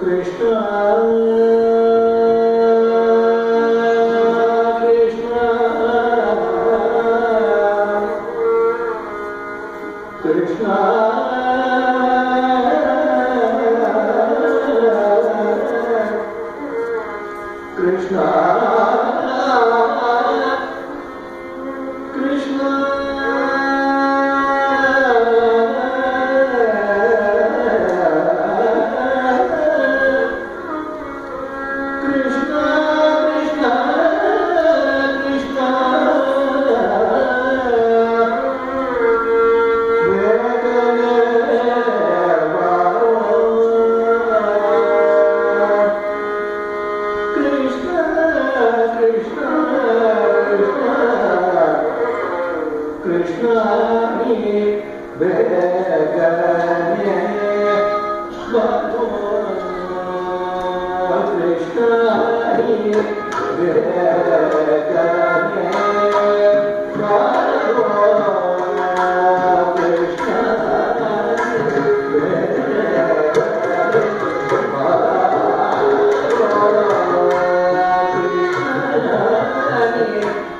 Krishna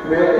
May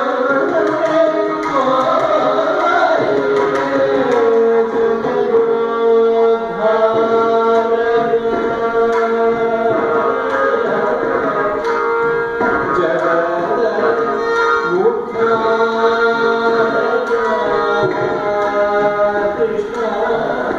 Lord.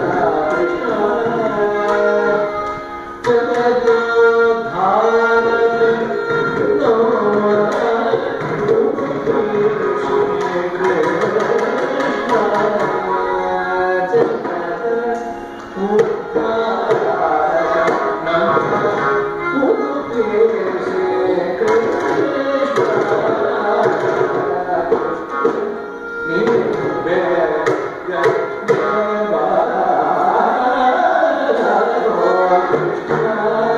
Lord.